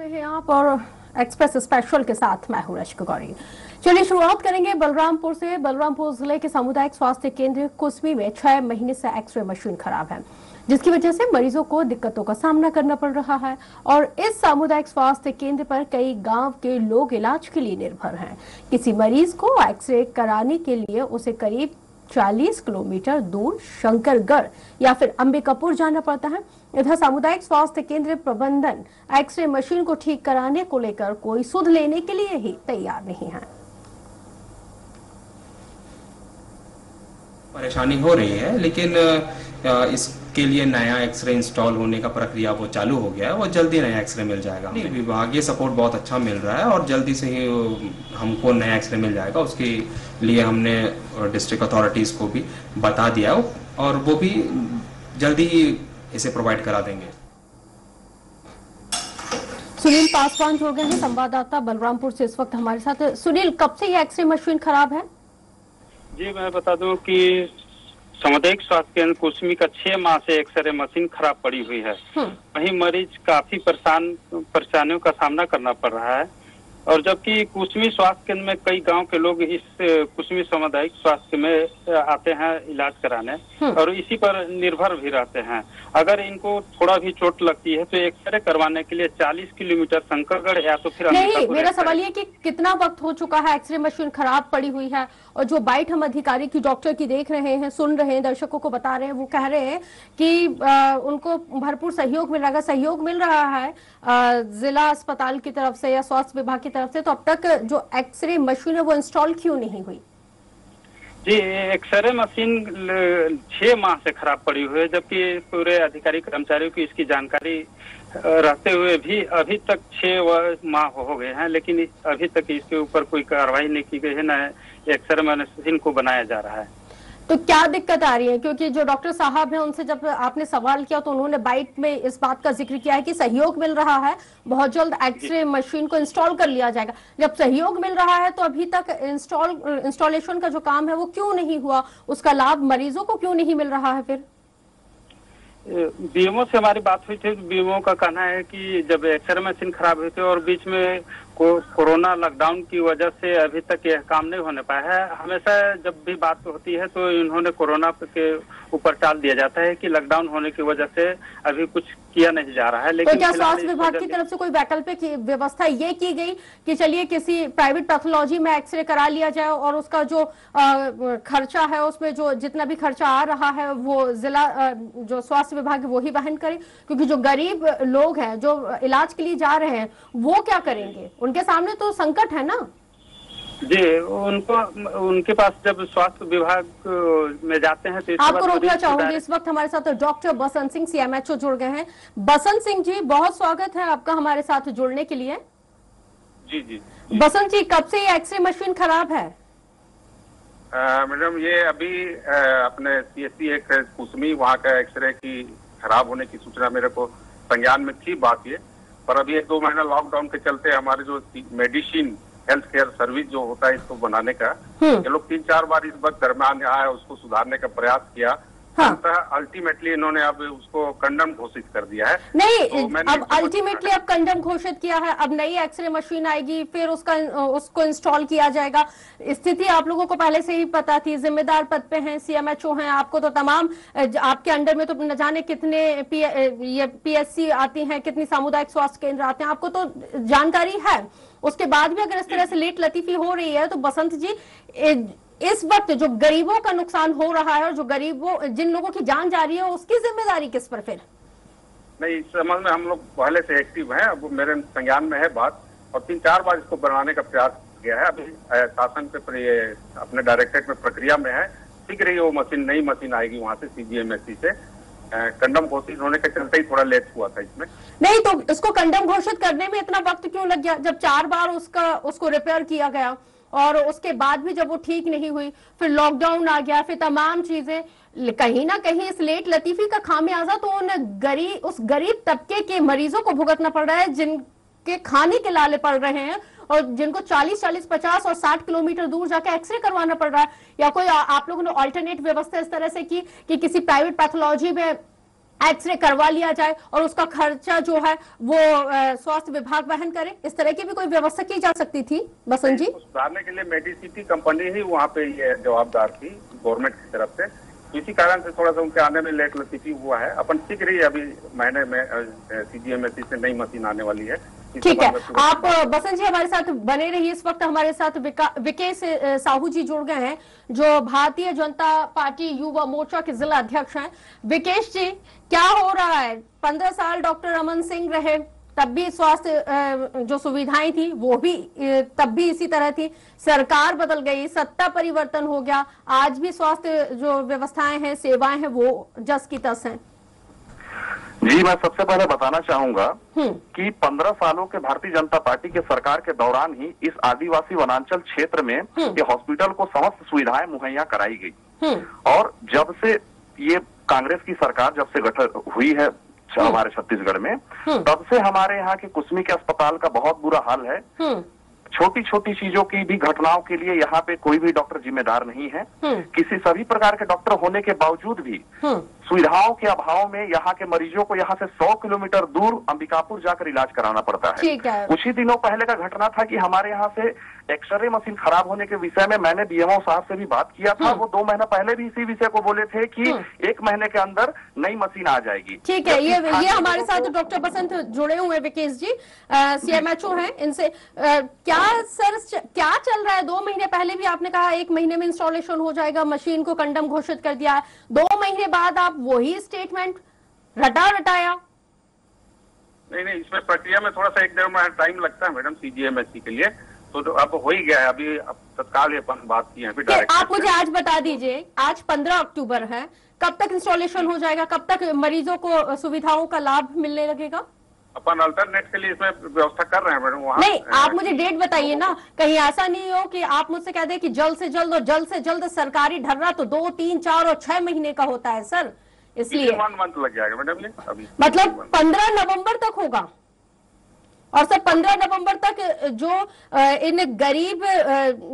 रहे हैं आप और एक्सप्रेस स्पेशल के साथ मैं हूँ रश्क गौरी। चलिए शुरुआत करेंगे बलरामपुर से। बलरामपुर ज़िले के सामुदायिक स्वास्थ्य केंद्र कुसमी में छह महीने से एक्सरे मशीन खराब है, जिसकी वजह से मरीजों को दिक्कतों का सामना करना पड़ रहा है और इस सामुदायिक स्वास्थ्य केंद्र पर कई गाँव के लोग इलाज के लिए निर्भर हैं। किसी मरीज़ को एक्सरे कराने के लिए उसे करीब 40 किलोमीटर दूर शंकरगढ़ या फिर अंबिकापुर जाना पड़ता है। इधर सामुदायिक स्वास्थ्य केंद्र प्रबंधन एक्सरे मशीन को ठीक कराने को लेकर कोई सुध लेने के लिए ही तैयार नहीं है। परेशानी हो रही है लेकिन इसके लिए नया एक्सरे इंस्टॉल होने का प्रक्रिया वो चालू हो गया है वो जल्दी नया एक्सरे मिल जाएगा विभागीय सपोर्ट बहुत अच्छा मिल रहा है और जल्दी से ही हमको नया एक्सरे मिल जाएगा। उसके लिए हमने डिस्ट्रिक्ट अथॉरिटीज़ को भी बता दिया और वो भी जल्दी ही इसे प्रोवाइड करा देंगे। सुनील पासवान जुड़ गए हैं संवाददाता बलरामपुर से इस वक्त हमारे साथ सुनील कब से ये एक्सरे मशीन खराब है? जी मैं बता दूँ कि सामुदायिक स्वास्थ्य केंद्र कुसमी का छह माह से एक्सरे मशीन खराब पड़ी हुई है। वहीं मरीज़ काफ़ी परेशान परेशानियों का सामना करना पड़ रहा है। और जबकि कुसमी स्वास्थ्य केंद्र में कई गाँव के लोग इस कुसमी सामुदायिक स्वास्थ्य में आते हैं इलाज कराने। और इसी पर निर्भर भी रहते हैं। अगर इनको थोड़ा भी चोट लगती है तो एक्सरे करवाने के लिए 40 किलोमीटर शंकरगढ़ या तो फिर नहीं मेरा सवाल ये कि कितना वक्त हो चुका है एक्सरे मशीन खराब पड़ी हुई है और जो बाइट हम अधिकारी की डॉक्टर की देख रहे हैं सुन रहे हैं दर्शकों को बता रहे हैं वो कह रहे हैं कि उनको भरपूर सहयोग मिल रहा सहयोग मिल रहा है जिला अस्पताल की तरफ़ से या स्वास्थ्य विभाग की तरफ़ से तो अब तक जो एक्सरे मशीन है, वो इंस्टॉल क्यों नहीं हुई? जी एक्सरे मशीन छह माह से खराब पड़ी हुई है, जबकि पूरे अधिकारी कर्मचारियों की इसकी जानकारी रहते हुए भी अभी तक छह माह हो गए हैं, लेकिन अभी तक इसके ऊपर कोई कार्रवाई नहीं की गई है, न एक्सरे मशीन को बनाया जा रहा है। तो क्या दिक्कत आ रही है? क्योंकि जो डॉक्टर साहब हैं उनसे जब आपने सवाल किया तो उन्होंने बाइट में इस बात का ज़िक्र किया है कि सहयोग मिल रहा है। बहुत जल्द एक्सरे मशीन को इंस्टॉल कर लिया जाएगा। जब सहयोग मिल रहा है तो अभी तक इंस्टॉल इंस्टॉलेशन का जो काम है वो क्यों नहीं हुआ? उसका लाभ मरीजों को क्यों नहीं मिल रहा है फिर? बीएमओ से हमारी बात हुई थी। बीएमओ का कहना है कि जब एक्सरे मशीन खराब हुई थी और बीच में को कोरोना लॉकडाउन की वजह से अभी तक यह काम नहीं होने पाया है। हमेशा जब भी बात होती है तो इन्होंने कोरोना के ऊपर टाल दिया जाता है कि लॉकडाउन होने की वजह से अभी कुछ किया नहीं जा रहा है लेकिन तो क्या स्वास्थ्य विभाग की तरफ़ से कोई वैकल्पिक व्यवस्था ये की गई कि चलिए किसी प्राइवेट पैथोलॉजी में एक्सरे करा लिया जाए और उसका जो खर्चा है उसमें जो जितना भी खर्चा आ रहा है वो जिला जो स्वास्थ्य विभाग वो ही वहन करे क्योंकि जो गरीब लोग हैं जो इलाज के लिए जा रहे हैं वो क्या करेंगे? उनके सामने तो संकट है ना? जी उनको उनके पास जब स्वास्थ्य विभाग में जाते हैं तो आपको रोकना चाहूँगी इस वक्त हमारे साथ डॉक्टर बसंत सिंह सीएमएचओ जुड़ गए हैं। बसंत सिंह जी बहुत स्वागत है आपका हमारे साथ जुड़ने के लिए। जी जी, जी। बसंत जी कब से ये एक्सरे मशीन खराब है? मैडम ये अभी आ, अपने सीएससी एक कुसमी वहाँ का एक्सरे की खराब होने की सूचना मेरे को संज्ञान में थी बात ये। पर अभी एक दो महीना लॉकडाउन के चलते हमारे जो मेडिसिन हेल्थ केयर सर्विस जो होता है इसको बनाने का हम्म। ये लोग तीन चार बार इस वक्त दरम्यान आया उसको सुधारने का प्रयास किया हाँ। अल्टीमेटली इन्होंने अब उसको कंडम घोषित कर दिया है। नहीं तो अब अल्टीमेटली अब कंडम घोषित किया है। अब नई एक्सरे मशीन आएगी फिर उसका उसको इंस्टॉल किया जाएगा। स्थिति आप लोगों को पहले से ही पता थी। जिम्मेदार पद पे हैं सीएमएचओ हैं। आपको तो तमाम आपके अंडर में तो न जाने कितने पी, ये पीएससी आती हैं कितनी सामुदायिक स्वास्थ्य केंद्र आते हैं। आपको तो जानकारी है। उसके बाद भी अगर इस तरह से लेट लतीफी हो रही है तो बसंत जी इस वक्त जो गरीबों का नुकसान हो रहा है और जो गरीबों जिन लोगों की जान जा रही है उसकी ज़िम्मेदारी किस पर फिर? नहीं इस संबंध में हम लोग पहले से एक्टिव हैं। अब मेरे संज्ञान में है बात। और तीन चार बार इसको बनाने का प्रयास किया है। अभी शासन पे अपने डायरेक्टरेट में प्रक्रिया में है। शीघ्र ही वो मशीन नई मशीन आएगी वहाँ से सीजीएमएससी से। कंडम घोषित होने के चलते ही थोड़ा लेट हुआ था इसमें। नहीं तो इसको कंडम घोषित करने में इतना वक्त क्यों लग गया? जब चार बार उसका उसको रिपेयर किया गया। और उसके बाद भी जब वो ठीक नहीं हुई, फिर लॉकडाउन आ गया, फिर तमाम चीज़ें, कहीं ना कहीं इस लेट लतीफी का खामियाजा तो उन गरीब उस गरीब तबके के मरीजों को भुगतना पड़ रहा है, जिनके खाने के लाले पड़ रहे हैं और जिनको 40 40 50 और 60 किलोमीटर दूर जाकर एक्सरे करवाना पड़ रहा है। या कोई आप लोगों ने ऑल्टरनेट व्यवस्था इस तरह से की कि किसी प्राइवेट पैथोलॉजी में एक्सरे करवा लिया जाए और उसका खर्चा जो है वो स्वास्थ्य विभाग वहन करे। इस तरह की भी कोई व्यवस्था की जा सकती थी? बसंत जी? सुधारने के लिए मेडिसिटी कंपनी ही वहाँ पे ये जवाबदार थी, गवर्नमेंट की तरफ़ से। इसी कारण से थोड़ा सा उनके आने में लेट लतीफी हुआ है। अपन शीघ्र ही अभी महीने में सीजीएमएससी से नई मशीन आने वाली है। ठीक है। आप बसंत जी हमारे साथ बने रहिए इस वक्त। हमारे साथ विका- विकेश साहू जी जुड़ गए हैं जो भारतीय जनता पार्टी युवा मोर्चा के जिला अध्यक्ष हैं। विकेश जी क्या हो रहा है? पंद्रह साल डॉक्टर रमन सिंह रहे तब भी स्वास्थ्य जो सुविधाएँ थी वो भी तब भी इसी तरह थी। सरकार बदल गई सत्ता परिवर्तन हो गया आज भी स्वास्थ्य जो व्यवस्थाएँ हैं सेवाएँ हैं वो जस की तस हैं। जी मैं सबसे पहले बताना चाहूँगा हम्म। कि 15 सालों के भारतीय जनता पार्टी के सरकार के दौरान ही इस आदिवासी वनांचल क्षेत्र में ये हॉस्पिटल को समस्त सुविधाएँ मुहैया कराई गई। हम्म। और जब से ये कांग्रेस की सरकार जब से गठन हुई है हमारे छत्तीसगढ़ में तब से हमारे यहाँ के कुसमी के अस्पताल का बहुत बुरा हाल है। हम्म। छोटी छोटी चीज़ों की भी घटनाओं के लिए यहाँ पे कोई भी डॉक्टर जिम्मेदार नहीं है। हम्म। किसी सभी प्रकार के डॉक्टर होने के बावजूद भी हम्म। सुविधाओं के अभाव में यहाँ के मरीजों को यहाँ से 100 किलोमीटर दूर अंबिकापुर जाकर इलाज कराना पड़ता है। है। कुछ ही दिनों पहले का घटना था कि हमारे यहाँ से एक्सरे मशीन खराब होने के विषय में मैंने बीएमओ साहब से भी बात किया था। वो दो महीना पहले भी इसी विषय को बोले थे कि एक महीने के अंदर नई मशीन आ जाएगी। ठीक है ये ये हमारे साथ डॉक्टर बसंत जुड़े हुए हैं विकेश जी। सीएमएचओ हैं इनसे। क्या सर क्या चल रहा है? दो महीने पहले भी आपने कहा एक महीने में इंस्टॉलेशन हो जाएगा मशीन को कंडम घोषित कर दिया। है दो महीने बाद आप वही स्टेटमेंट रटा रटाया। नहीं नहीं इसमें प्रक्रिया में थोड़ा सा एक डेढ़ महीना टाइम लगता है मैडम सीजीएमएससी के लिए। तो, तो अब हो ही गया है अभी अब तत्काल ये अपन बात की है अभी आप मुझे आज बता दीजिए आज पंद्रह अक्टूबर है कब तक इंस्टॉलेशन हो जाएगा कब तक मरीजों को सुविधाओं का लाभ मिलने लगेगा? अपन अल्टरनेट के लिए इसमें व्यवस्था कर रहे हैं मैडम वहाँ नहीं आप मुझे डेट बताइए ना। कहीं ऐसा नहीं हो कि आप मुझसे कह दें कि जल्द से जल्द और जल्द से जल्द सरकारी ढर्रा तो दो तीन चार और छह महीने का होता है सर। इसलिए। वन मंथ लग जाएगा मैडम ये अभी। मतलब पंद्रह नवंबर तक होगा। और सर पंद्रह नवंबर तक जो इन गरीब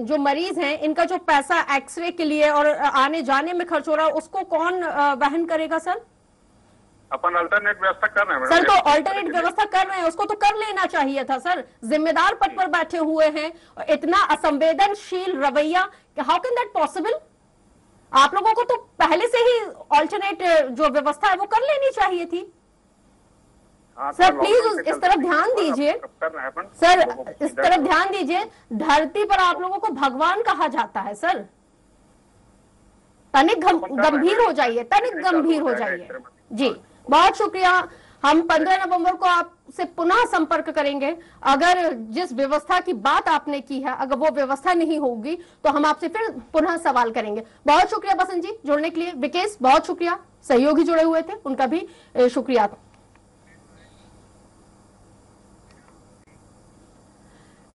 जो मरीज़ हैं इनका जो पैसा एक्सरे के लिए और आने जाने में खर्च हो रहा है उसको कौन वहन करेगा सर? अपन अल्टरनेट व्यवस्था कर रहे हैं सर तो ऑल्टरनेट व्यवस्था कर रहे हैं उसको तो कर लेना चाहिए था सर। जिम्मेदार पद पर बैठे हुए हैं इतना असंवेदनशील रवैया हाउ कैन दैट पॉसिबल आप लोगों को तो पहले से ही ऑल्टरनेट जो व्यवस्था है वो कर लेनी चाहिए थी। हाँ, सर, प्लीज़ इस तरफ़ ध्यान दीजिए। सर इस तरफ़ ध्यान दीजिए। धरती पर आप लोगों को भगवान कहा जाता है सर। तनिक गंभीर हो जाइए तनिक गंभीर हो जाइए। जी बहुत शुक्रिया। हम 15 नवंबर को आपसे पुनः संपर्क करेंगे। अगर जिस व्यवस्था की बात आपने की है, अगर वो व्यवस्था नहीं होगी तो हम आपसे फिर पुनः सवाल करेंगे। बहुत शुक्रिया बसंत जी, जुड़ने के लिए। विकेश, बहुत शुक्रिया। सहयोगी जुड़े हुए थे, उनका भी शुक्रिया।